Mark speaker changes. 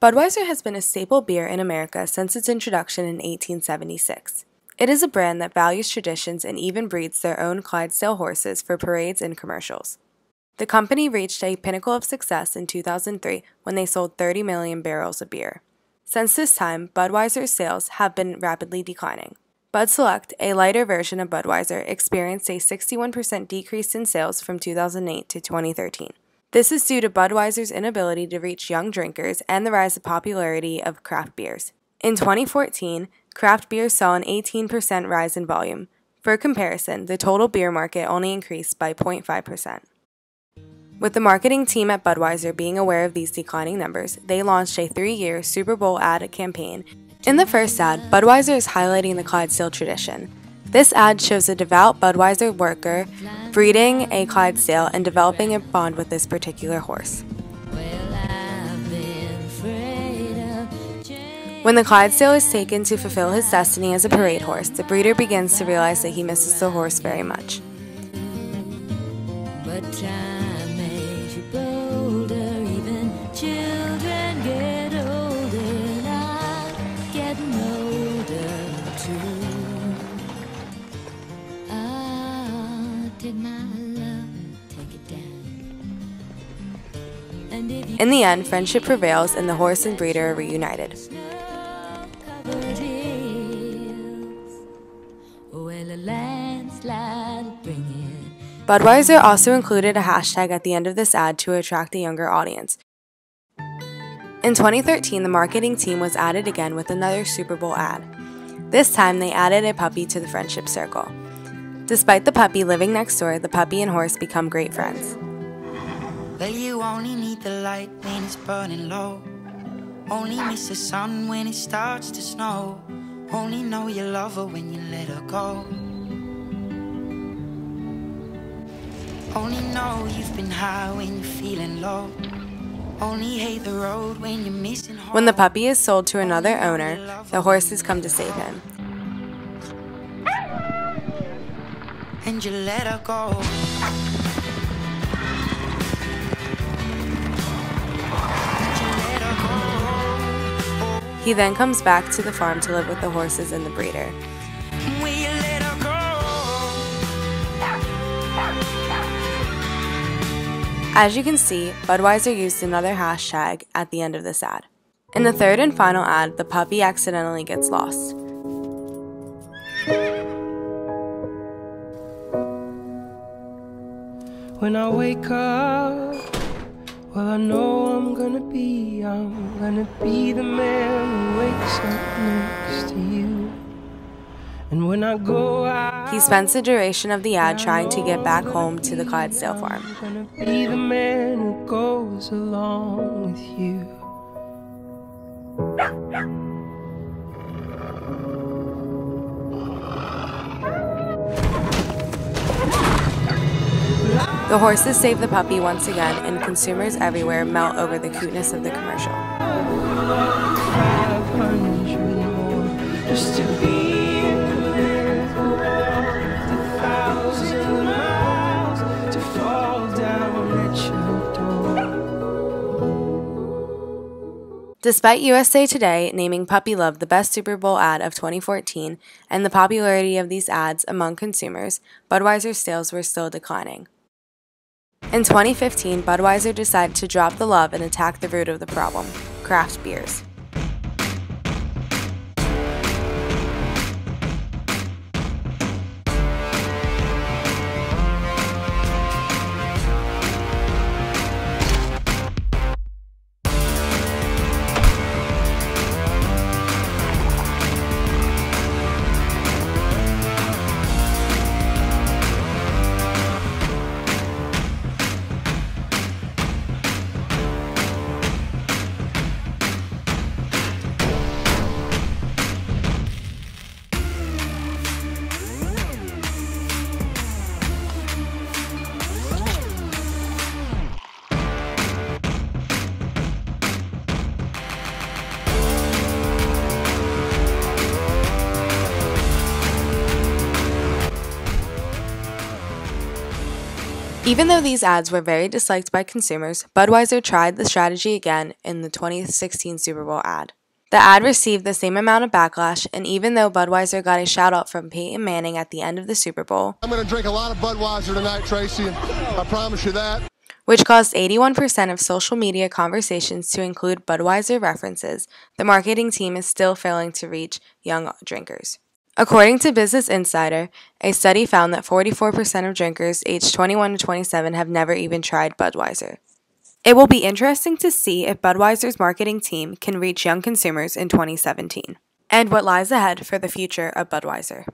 Speaker 1: Budweiser has been a staple beer in America since its introduction in 1876. It is a brand that values traditions and even breeds their own Clydesdale horses for parades and commercials. The company reached a pinnacle of success in 2003 when they sold 30 million barrels of beer. Since this time, Budweiser's sales have been rapidly declining. Bud Select, a lighter version of Budweiser, experienced a 61% decrease in sales from 2008 to 2013. This is due to Budweiser's inability to reach young drinkers and the rise of popularity of craft beers. In 2014, craft beers saw an 18% rise in volume. For comparison, the total beer market only increased by 0.5%. With the marketing team at Budweiser being aware of these declining numbers, they launched a three year Super Bowl ad campaign. In the first ad, Budweiser is highlighting the Clydesdale tradition. This ad shows a devout Budweiser worker breeding a Clydesdale and developing a bond with this particular horse. When the Clydesdale is taken to fulfill his destiny as a parade horse, the breeder begins to realize that he misses the horse very much. In the end, friendship prevails and the horse and breeder are reunited. Budweiser also included a hashtag at the end of this ad to attract a younger audience. In 2013, the marketing team was added again with another Super Bowl ad. This time, they added a puppy to the friendship circle. Despite the puppy living next door, the puppy and horse become great friends. Well, you only need the light when it's burning low. Only miss the sun when it starts to snow. Only know you love her when you let her go. Only know you've been high when you're feeling low. Only hate the road when you're missing home. When the puppy is sold to another owner, the horses come to save him. And you let her go. He then comes back to the farm to live with the horses and the breeder. As you can see, Budweiser used another hashtag at the end of this ad. In the third and final ad, the puppy accidentally gets lost. When I wake up well, I know I'm gonna be, I'm gonna be the man who wakes up next to you. And when I go out, he spends the duration of the ad trying to get back home to the Clydesdale farm. I'm gonna be the man who goes along with you. The horses save the puppy once again, and consumers everywhere melt over the cuteness of the commercial. Despite USA Today naming Puppy Love the best Super Bowl ad of 2014 and the popularity of these ads among consumers, Budweiser's sales were still declining. In 2015, Budweiser decided to drop the love and attack the root of the problem craft beers. Even though these ads were very disliked by consumers, Budweiser tried the strategy again in the 2016 Super Bowl ad. The ad received the same amount of backlash, and even though Budweiser got a shout out from Peyton Manning at the end of the Super Bowl,
Speaker 2: I'm going to drink a lot of Budweiser tonight, Tracy, I promise you that.
Speaker 1: Which caused 81% of social media conversations to include Budweiser references, the marketing team is still failing to reach young drinkers. According to Business Insider, a study found that 44% of drinkers aged 21 to 27 have never even tried Budweiser. It will be interesting to see if Budweiser's marketing team can reach young consumers in 2017 and what lies ahead for the future of Budweiser.